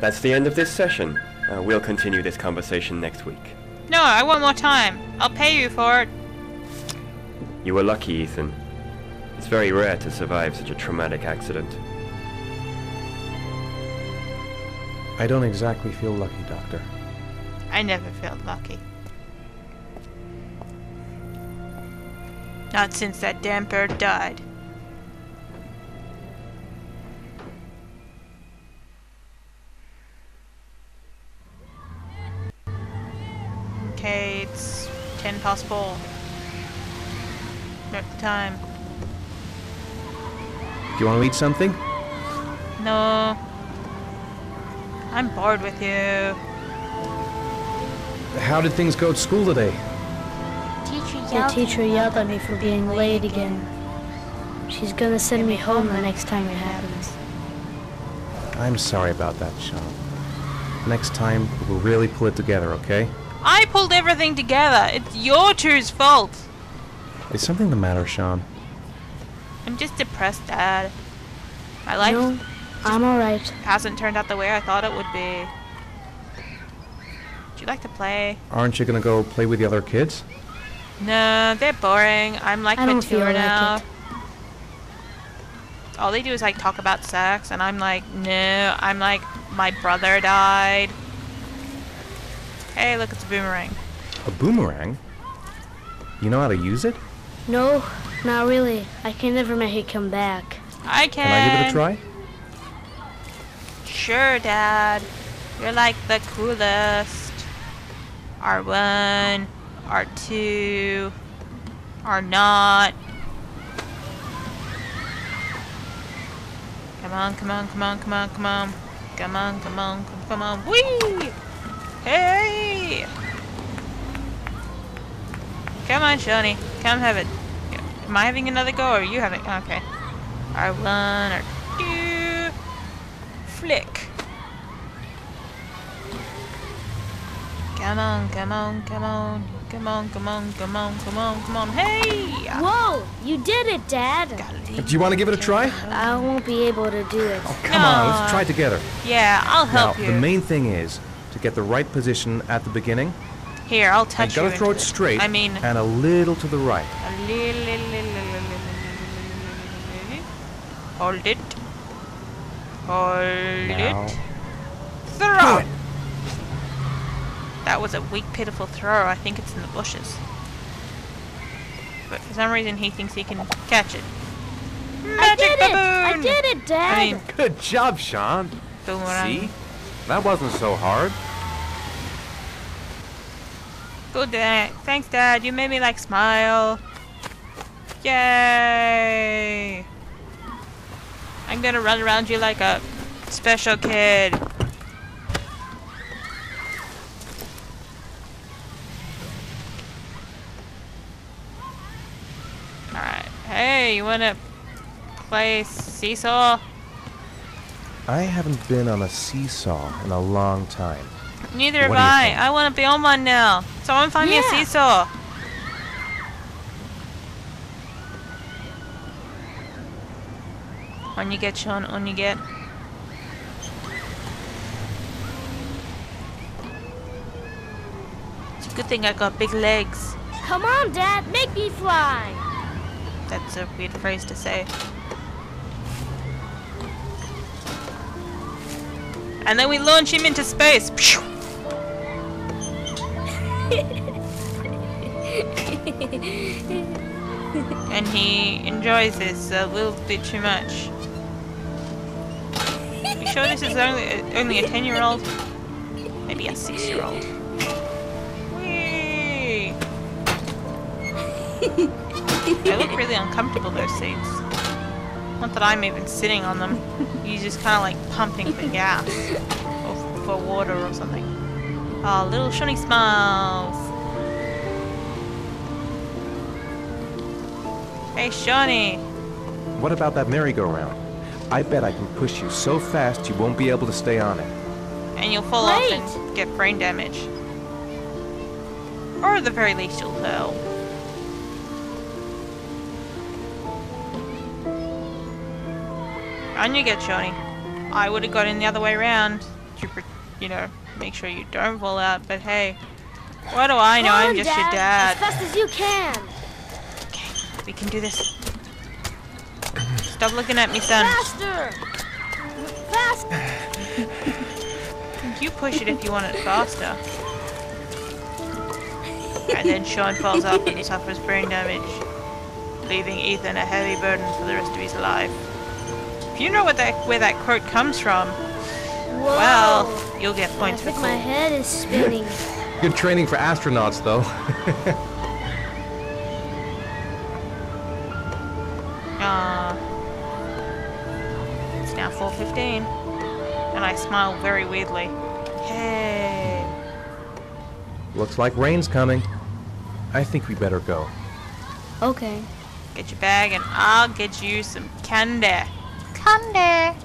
That's the end of this session. Uh, we'll continue this conversation next week. No, I want more time. I'll pay you for it. You were lucky, Ethan. It's very rare to survive such a traumatic accident. I don't exactly feel lucky, Doctor. I never felt lucky. Not since that damn bird died. It's 10 past 4. At the time. Do you want to eat something? No. I'm bored with you. How did things go at school today? Teacher The teacher yelled at me for being late again. She's gonna send me home the next time it happens. I'm sorry about that, Shaun. Next time, we'll really pull it together, okay? I pulled everything together. It's your two's fault. Is something the matter, Shaun? I'm just depressed, Dad. My life No, I'm alright. hasn't turned out the way I thought it would be. Would you like to play? Aren't you gonna go play with the other kids? No, they're boring. I'm like I don't feel mature like now. it. All they do is like talk about sex, and I'm like, no. I'm like, my brother died. Hey, look, it's a boomerang. A boomerang? You know how to use it? No, not really. I can never make it come back. I can. Can I give it a try? Sure, Dad. You're like the coolest. R1, R2, R not. Come on, come on, come on, come on, come on. Come on, come on, come, on, come on. Whee! Hey! Come on, Shoni. Come have it. Am I having another go or are you having? Okay. R1, R2. Flick. Come on, come on, come on. Come on, come on, come on, come on, come on. Hey! Whoa! You did it, Dad! Do you want to give it a try? I won't be able to do it. Oh, come on, let's try it together. Yeah, I'll help now, you. the main thing is to get the right position at the beginning. Here, I'll touch and you. Gotta throw it straight. I mean, and a little to the right. Hold it. Hold it. Throw it. That was a weak, pitiful throw. I think it's in the bushes. But for some reason, he thinks he can catch it. Magic I did baboon! it! I did it, Dad! I mean, Good job, Shaun. Boomerang. See? That wasn't so hard. Good day. Thanks, Dad. You made me like smile. Yay! I'm gonna run around you like a special kid. Alright. Hey, you wanna play seesaw? I haven't been on a seesaw in a long time. Neither have What do I. I wanna be on one now. Someone find me a seesaw. On you get, Shaun. On you get. It's a good thing I got big legs. Come on, Dad! Make me fly! That's a weird phrase to say. And then we launch him into space. And he enjoys this a little bit too much. You sure this is only only a ten year old? Maybe a six year old. Whee! They look really uncomfortable, those seats. Not that I'm even sitting on them. You're just kind of like pumping for gas. Or for water or something. Oh, little Shawnee smiles. Hey, Shawnee. What about that merry-go-round? I bet I can push you so fast you won't be able to stay on it. And you'll fall off and get brain damage. Or at the very least, you'll fail. On you get, Shawnee. I would have got in the other way around to, you know, make sure you don't fall out. But hey, what do I know? I'm just your Dad. dad. As fast as you can. Okay, we can do this. Stop looking at me, son. Faster. Fast. You push it if you want it faster. And then Shaun falls off and he suffers brain damage, leaving Ethan a heavy burden for the rest of his life. If you know what that where that quote comes from, Whoa. well, you'll get I points for think my head is spinning. Good training for astronauts, though. Ah. it's now 4.15. And I smile very weirdly. Hey. Looks like rain's coming. I think we better go. okay. Get your bag and I'll get you some candy. Candy.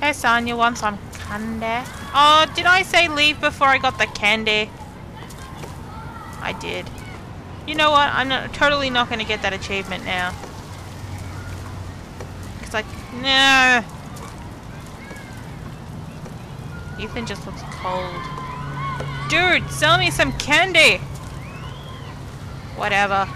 Hey son, you want some candy? Oh, did I say leave before I got the candy? I did. You know what? I'm not totally not going to get that achievement now. It's like, no. Ethan just looks cold. Dude, sell me some candy. Whatever.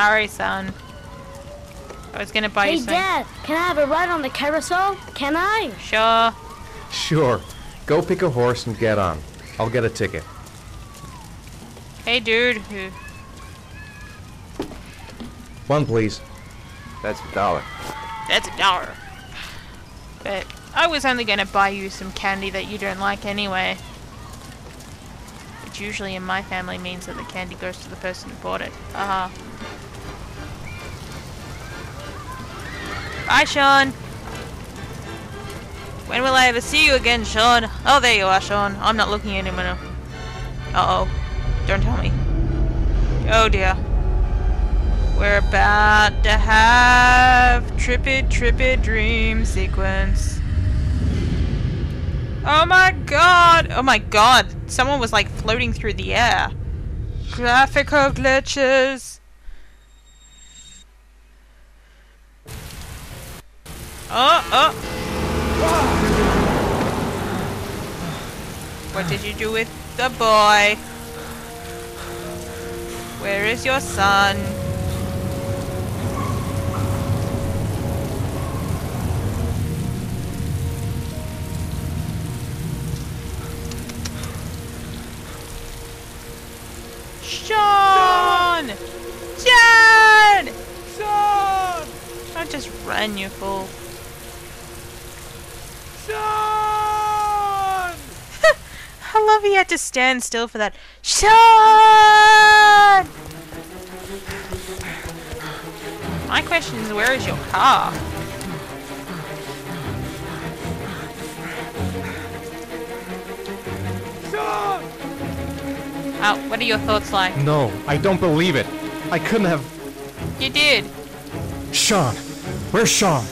Sorry, son. I was gonna buy Hey, you some. Dad, can I have a ride on the carousel? Can I? Sure. Sure. Go pick a horse and get on. I'll get a ticket. Hey, dude. One, please. That's a dollar. That's a dollar. But I was only gonna buy you some candy that you don't like anyway. Which usually in my family means that the candy goes to the person who bought it. Uh huh. Bye, Shaun. When will I ever see you again, Shaun? Oh, there you are, Shaun. I'm not looking anymore. him. Uh oh. Don't tell me. Oh dear. We're about to have trippy trippy dream sequence. Oh my god! Oh my god! Someone was like floating through the air. Graphical glitches. Oh, oh! What did you do with the boy? Where is your son? Shaun! John! Shaun! Don't just run, you fool. Shaun! I love he had to stand still for that. Shaun! My question is, where is your car? Shaun! Oh, what are your thoughts like? No, I don't believe it. I couldn't have. You did. Shaun! Where's Shaun?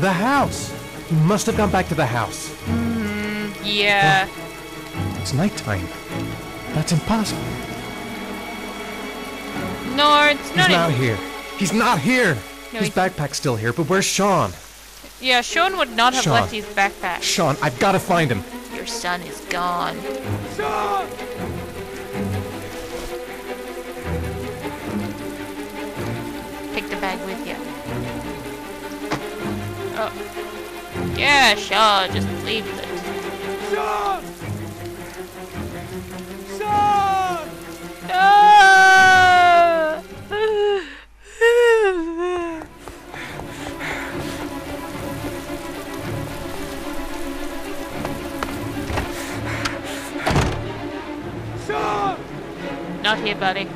The house! He must have gone back to the house. Mm, yeah. It's nighttime. That's impossible. No, it's He's not not even. here. He's not here! No, His backpack's still here, but where's Shaun? Yeah, Shaun would not have Shaun. left his backpack. Shaun, I've gotta find him. Your son is gone. Shaun! Take the bag with you. Oh. Yeah, sure, just leave it. No! Not here, buddy.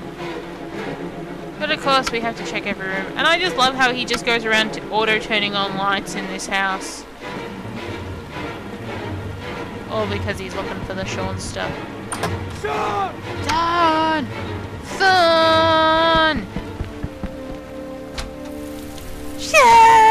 But of course, we have to check every room. And I just love how he just goes around to auto turning on lights in this house. All because he's looking for the Shaun stuff. Shaun! Son! Son! Shaun!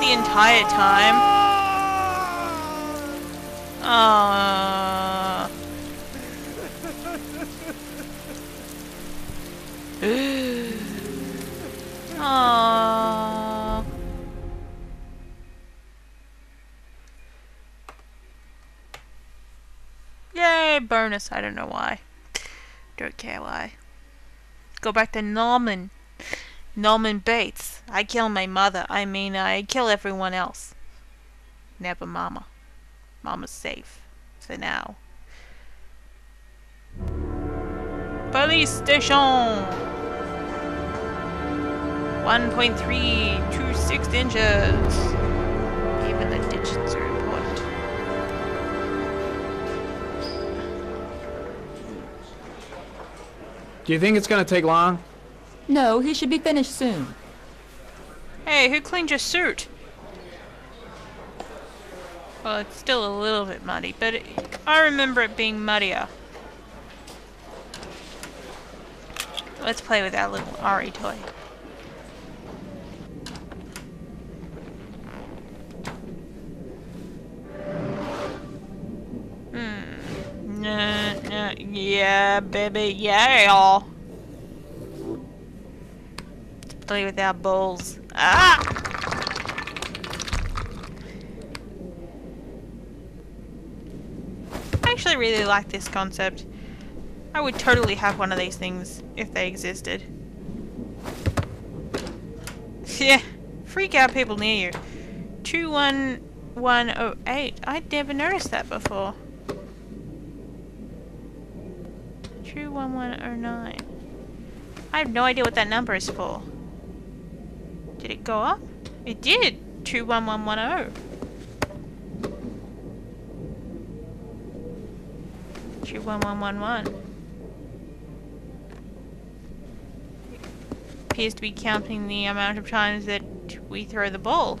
The entire time. Uh. Aww. Yay, bonus. I don't know why. Don't care why. Go back to Norman. Norman Bates. I kill my mother. I mean, I kill everyone else. Never Mama. Mama's safe. For now. Police station! 1.326 inches. Even the digits are important. Do you think it's gonna take long? No, he should be finished soon. Hey, who cleaned your suit? Well, it's still a little bit muddy, but it, I remember it being muddier. Let's play with that little Ari toy. Hmm. Yeah, baby, yeah. With our balls. Ah! I actually really like this concept. I would totally have one of these things if they existed. yeah, freak out people near you. 21108. I'd never noticed that before. 21109. I have no idea what that number is for. Did it go up? It did! 21110. 21111. Appears to be counting the amount of times that we throw the ball.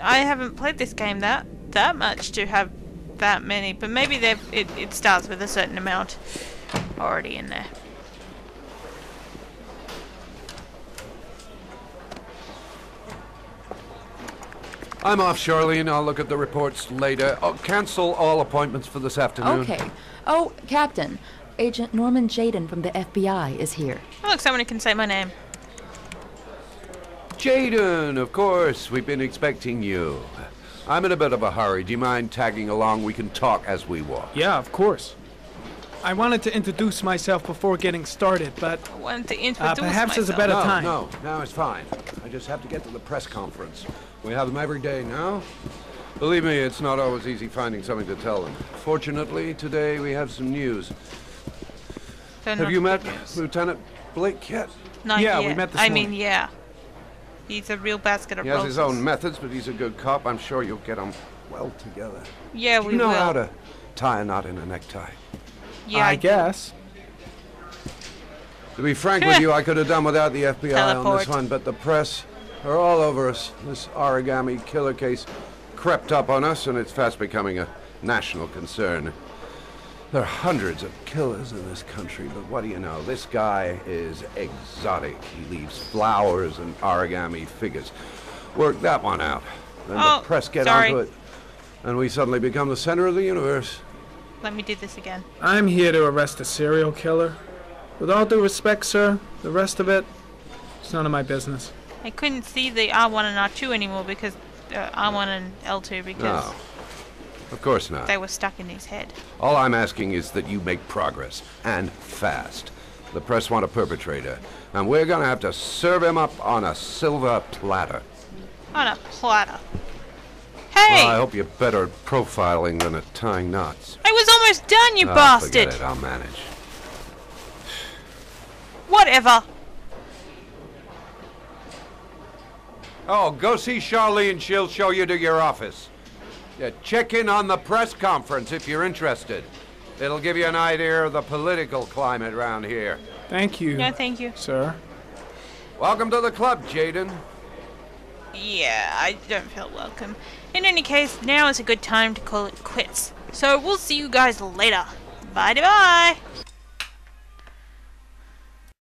I haven't played this game that that much to have that many, but maybe it, it starts with a certain amount already in there. I'm off, Charlene. I'll look at the reports later. Oh, cancel all appointments for this afternoon. Okay. Oh, Captain, Agent Norman Jayden from the FBI is here. Oh, look, someone who can say my name. Jaden, of course. We've been expecting you. I'm in a bit of a hurry. Do you mind tagging along? We can talk as we walk. Yeah, of course. I wanted to introduce myself before getting started, but I wanted to uh, introduce perhaps there's a myself. better no, time. no, no, it's fine. I just have to get to the press conference. We have them every day now. Believe me, it's not always easy finding something to tell them. Fortunately, today we have some news. They're Have you met news. Lieutenant Blake yet? Not Yeah, we met this I morning. mean, yeah. He's a real basket of He has his own methods, but he's a good cop. I'm sure you'll get on well together. Yeah, Do we you know will. how to tie a knot in a necktie? yeah, I do. guess. To be frank with you, I could have done without the FBI on this one, but the press are all over us. This origami killer case crept up on us, and it's fast becoming a national concern. There are hundreds of killers in this country, but what do you know? This guy is exotic. He leaves flowers and origami figures. Work that one out. Then Oh, the press get sorry. onto it, and we suddenly become the center of the universe. Let me do this again. I'm here to arrest a serial killer. With all due respect, sir, the rest of it, it's none of my business. I couldn't see the R1 and R2 anymore because uh, R1 and L2 because No, of course not. they were stuck in his head. All I'm asking is that you make progress, and fast. The press want a perpetrator, and we're gonna have to serve him up on a silver platter. On a platter. Hey! Well, I hope you're better at profiling than at tying knots. I was almost done, you Ah, bastard! Forget it, I'll manage. Whatever. Oh, go see Charlene. She'll show you to your office. Yeah, check in on the press conference if you're interested. It'll give you an idea of the political climate around here. Thank you, No, thank you. sir. Welcome to the club, Jayden. Yeah, I don't feel welcome. In any case, now is a good time to call it quits. So we'll see you guys later. Bye bye.